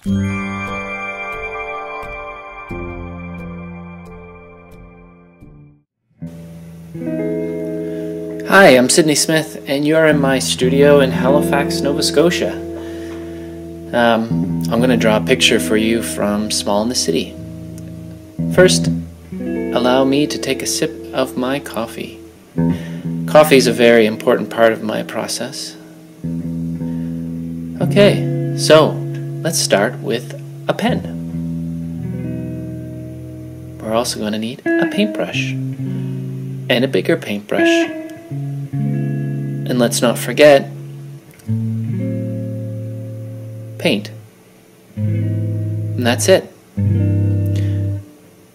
Hi, I'm Sydney Smith, and you're in my studio in Halifax, Nova Scotia. Um, I'm going to draw a picture for you from Small in the City. First, allow me to take a sip of my coffee. Coffee is a very important part of my process. Okay, so let's start with a pen. We're also going to need a paintbrush and a bigger paintbrush. And let's not forget paint. And that's it.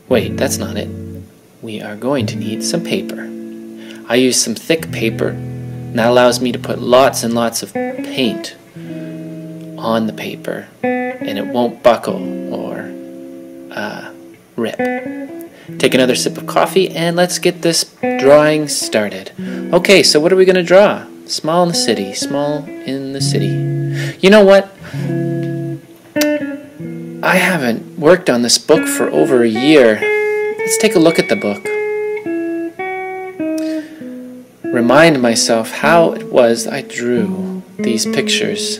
Wait, that's not it. We are going to need some paper. I use some thick paper, and that allows me to put lots and lots of paint on the paper, and it won't buckle or uh, rip. Take another sip of coffee, and let's get this drawing started. Okay, so what are we going to draw? Small in the city, small in the city. You know what? I haven't worked on this book for over a year. Let's take a look at the book. Remind myself how it was I drew these pictures.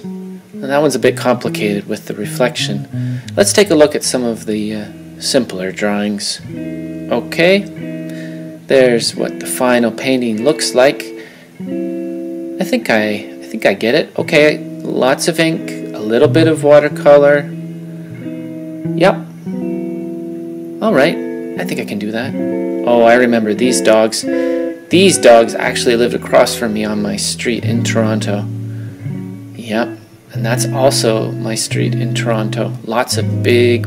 And that one's a bit complicated with the reflection. Let's take a look at some of the uh, simpler drawings. Okay, there's what the final painting looks like. I think I, I think I get it. Okay, lots of ink, a little bit of watercolor. Yep. All right, I think I can do that. Oh, I remember these dogs. These dogs actually lived across from me on my street in Toronto. Yep, and that's also my street in Toronto. Lots of big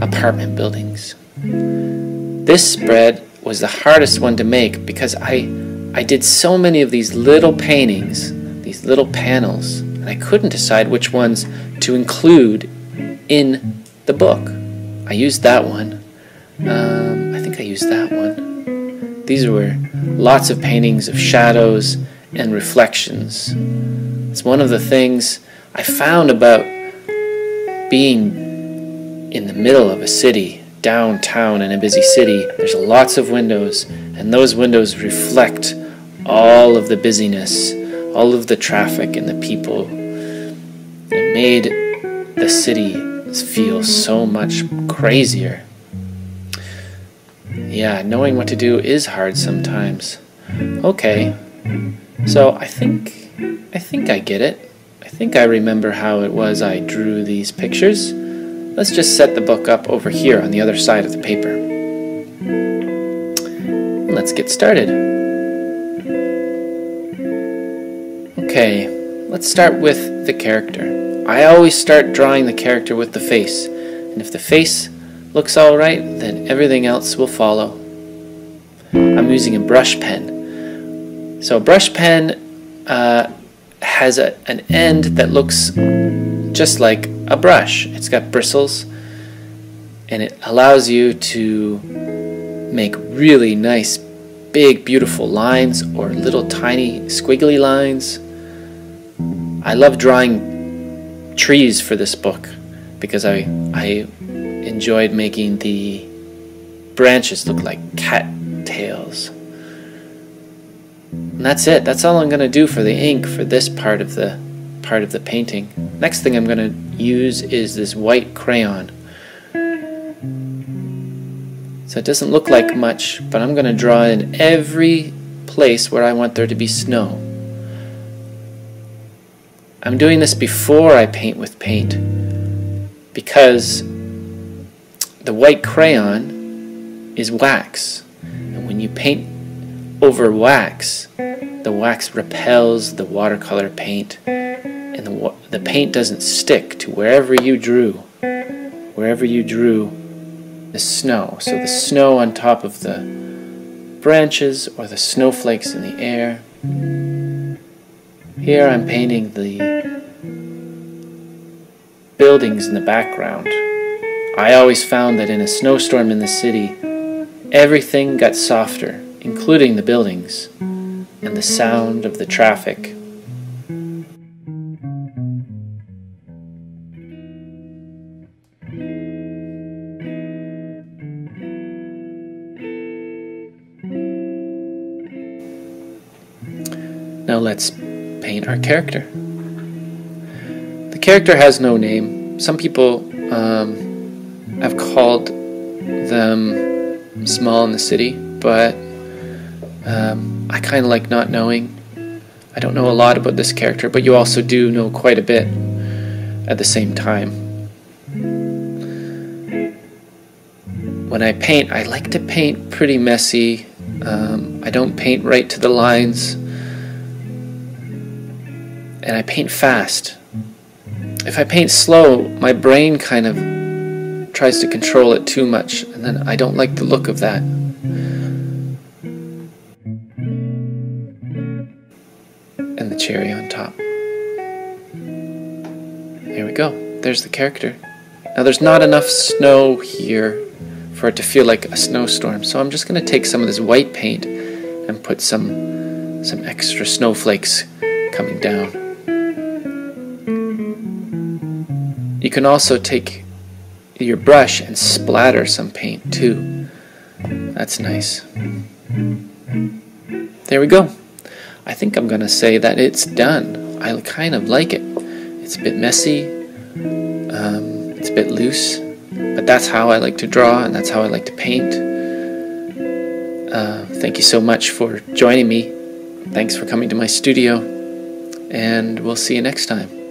apartment buildings. This spread was the hardest one to make because I I did so many of these little paintings, these little panels, and I couldn't decide which ones to include in the book. I used that one. Um, I think I used that one. These were lots of paintings of shadows and reflections. It's one of the things I found about being in the middle of a city, downtown in a busy city. There's lots of windows, and those windows reflect all of the busyness, all of the traffic and the people. It made the city feel so much crazier. Yeah, knowing what to do is hard sometimes. Okay. So I think I think I get it. I think I remember how it was I drew these pictures. Let's just set the book up over here on the other side of the paper. Let's get started. Okay, let's start with the character. I always start drawing the character with the face, and if the face looks alright, then everything else will follow. I'm using a brush pen. So a brush pen uh, has a, an end that looks just like a brush. It's got bristles and it allows you to make really nice, big, beautiful lines or little tiny squiggly lines. I love drawing trees for this book because I, I enjoyed making the branches look like cat tails. And that's it. That's all I'm going to do for the ink for this part of the part of the painting. Next thing I'm going to use is this white crayon. So it doesn't look like much, but I'm going to draw in every place where I want there to be snow. I'm doing this before I paint with paint because the white crayon is wax. And when you paint over wax, the wax repels the watercolor paint and the, the paint doesn't stick to wherever you drew. Wherever you drew the snow. So the snow on top of the branches or the snowflakes in the air. Here I'm painting the buildings in the background. I always found that in a snowstorm in the city, everything got softer, including the buildings and the sound of the traffic. Now let's paint our character. The character has no name. Some people um, have called them small in the city, but um, I kind of like not knowing. I don't know a lot about this character, but you also do know quite a bit at the same time. When I paint, I like to paint pretty messy. Um, I don't paint right to the lines. And I paint fast. If I paint slow, my brain kind of tries to control it too much, and then I don't like the look of that. Cherry on top. There we go. There's the character. Now there's not enough snow here for it to feel like a snowstorm, so I'm just going to take some of this white paint and put some some extra snowflakes coming down. You can also take your brush and splatter some paint too. That's nice. There we go. I think I'm gonna say that it's done. I kind of like it. It's a bit messy, um, it's a bit loose, but that's how I like to draw and that's how I like to paint. Uh, thank you so much for joining me. Thanks for coming to my studio, and we'll see you next time.